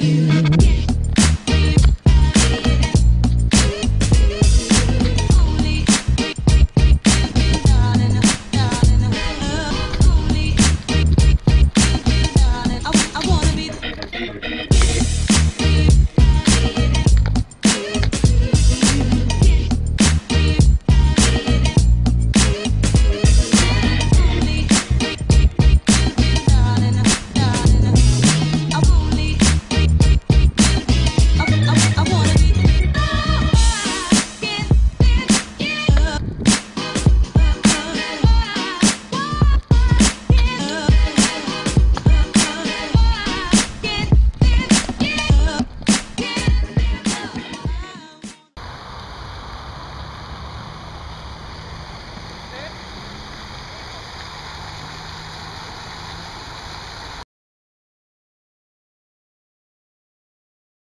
you.